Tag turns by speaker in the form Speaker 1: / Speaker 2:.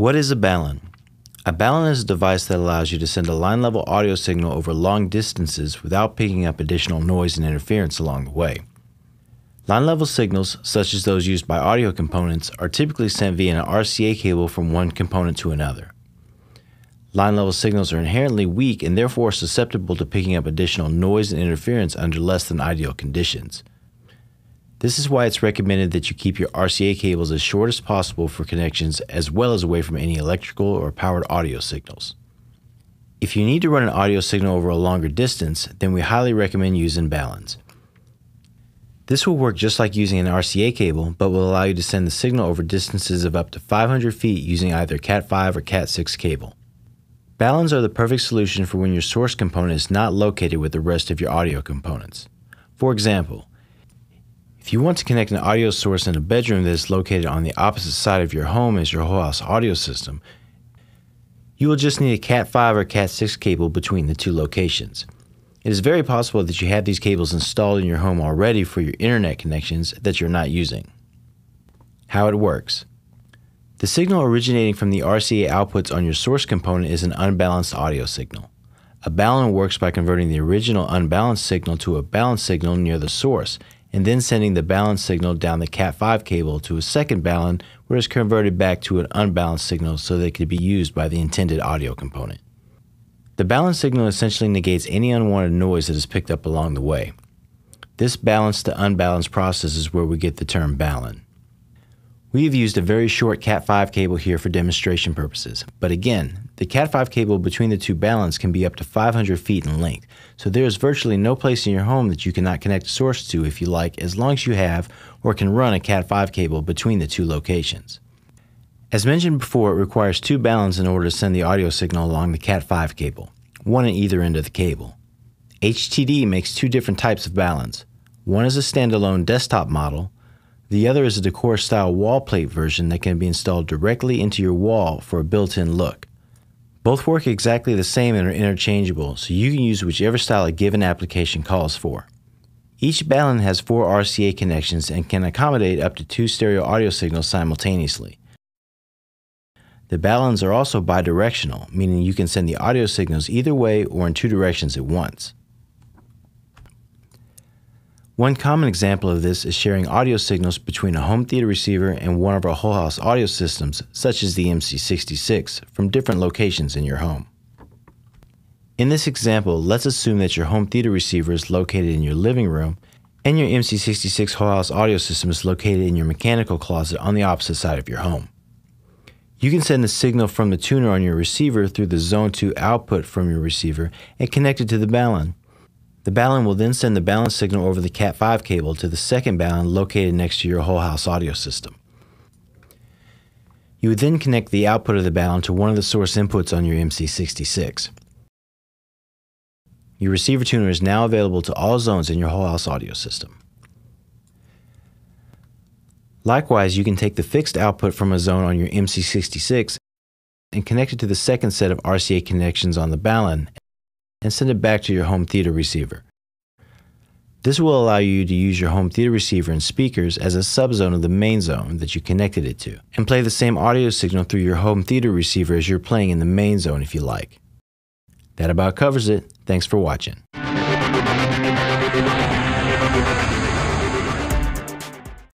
Speaker 1: What is a balun? A balun is a device that allows you to send a line level audio signal over long distances without picking up additional noise and interference along the way. Line level signals, such as those used by audio components, are typically sent via an RCA cable from one component to another. Line level signals are inherently weak and therefore susceptible to picking up additional noise and interference under less than ideal conditions. This is why it's recommended that you keep your RCA cables as short as possible for connections as well as away from any electrical or powered audio signals. If you need to run an audio signal over a longer distance, then we highly recommend using baluns. This will work just like using an RCA cable, but will allow you to send the signal over distances of up to 500 feet using either Cat5 or Cat6 cable. Baluns are the perfect solution for when your source component is not located with the rest of your audio components. For example, if you want to connect an audio source in a bedroom that is located on the opposite side of your home as your whole house audio system, you will just need a Cat5 or Cat6 cable between the two locations. It is very possible that you have these cables installed in your home already for your internet connections that you're not using. How it works. The signal originating from the RCA outputs on your source component is an unbalanced audio signal. A balun works by converting the original unbalanced signal to a balanced signal near the source and then sending the balanced signal down the Cat5 cable to a second balun where it's converted back to an unbalanced signal so that it could be used by the intended audio component. The balun signal essentially negates any unwanted noise that is picked up along the way. This balanced to unbalanced process is where we get the term balun. We have used a very short Cat5 cable here for demonstration purposes, but again, the Cat5 cable between the two baluns can be up to 500 feet in length, so there is virtually no place in your home that you cannot connect a source to if you like, as long as you have or can run a Cat5 cable between the two locations. As mentioned before, it requires two baluns in order to send the audio signal along the Cat5 cable, one at either end of the cable. HTD makes two different types of baluns. One is a standalone desktop model, the other is a decor style wall plate version that can be installed directly into your wall for a built in look. Both work exactly the same and are interchangeable, so you can use whichever style a given application calls for. Each balun has four RCA connections and can accommodate up to two stereo audio signals simultaneously. The baluns are also bidirectional, meaning you can send the audio signals either way or in two directions at once. One common example of this is sharing audio signals between a home theater receiver and one of our whole house audio systems, such as the MC66, from different locations in your home. In this example, let's assume that your home theater receiver is located in your living room and your MC66 whole house audio system is located in your mechanical closet on the opposite side of your home. You can send the signal from the tuner on your receiver through the Zone 2 output from your receiver and connect it to the balun. The balun will then send the balun signal over the Cat5 cable to the second balun located next to your whole house audio system. You would then connect the output of the balun to one of the source inputs on your MC66. Your receiver tuner is now available to all zones in your whole house audio system. Likewise, you can take the fixed output from a zone on your MC66 and connect it to the second set of RCA connections on the balun and send it back to your home theater receiver. This will allow you to use your home theater receiver and speakers as a subzone of the main zone that you connected it to, and play the same audio signal through your home theater receiver as you're playing in the main zone if you like. That about covers it. Thanks for watching.